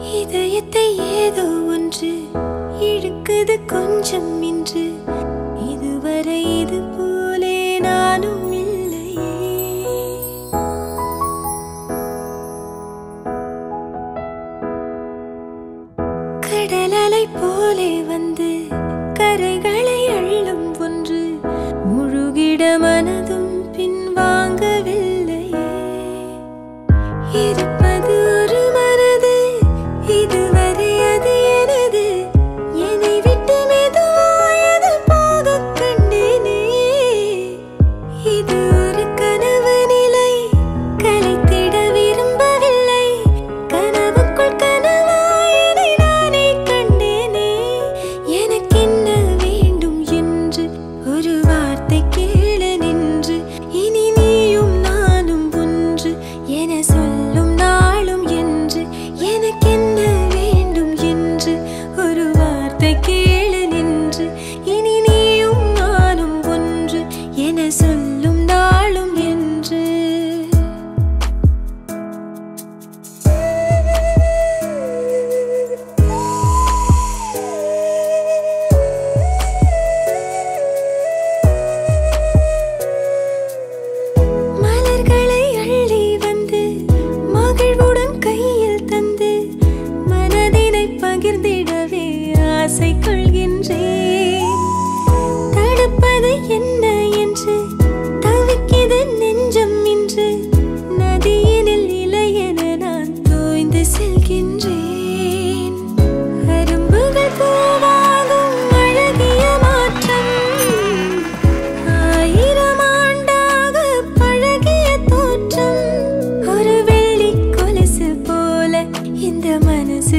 இதயத்தை ஏதோ ஒன்று இழுக்குது கொஞ்சம் இன்று. இதுவரை இது போலே நானும் கடலலை போலே வந்து கரைகளை அள்ளும் ஒன்று. முழுகிட ஒரு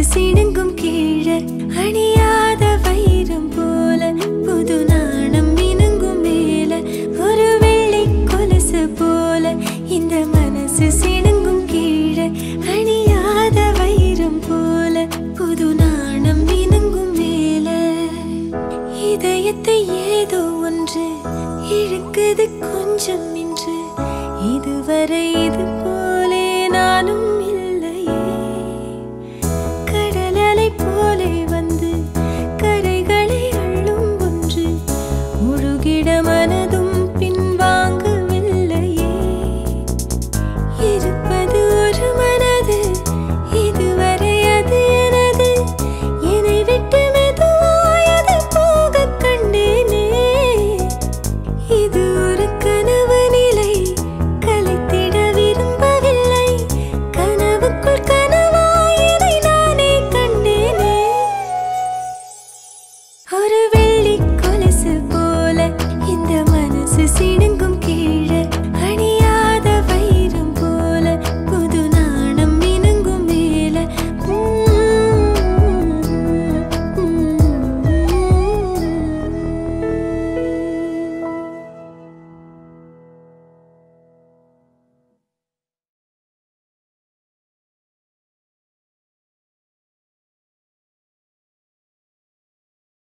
சிணுங்கும் சிடுங்கும் கீழே அணியாத வைரம் போல புது நாணம் இணுங்கும் மேல ஒரு வெள்ளை கொலுசு போல இந்த மனசு சிணுங்கும் கீழே அணியாத வைரம் போல புது நாணம் இணுங்கும் மேல. இதயத்தை ஏதோ ஒன்று இழுக்குது கொஞ்சம் இன்று. இதுவரை இது போலே நானும்